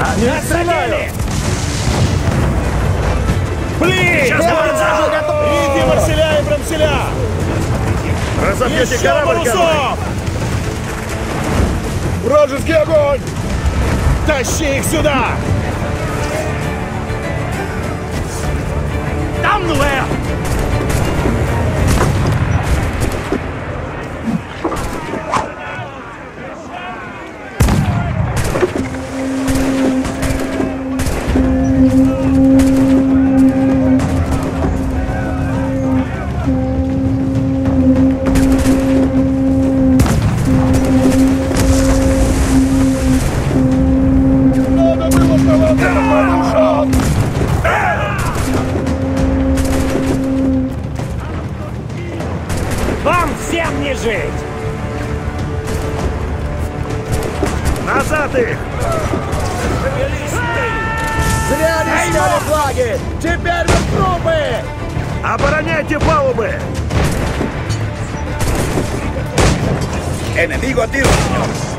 Не стреляю! Блин! Сейчас будет! Иди, Марселя и Брамселя! Разобьете Еще корабль, король! парусов! Вражеский огонь! Тащи их сюда! Там, Нуэр! Вам всем не жить! Назад их! Зря не сняли флаги! Теперь вы трупы! Обороняйте палубы! Enemigo a tiro, señor.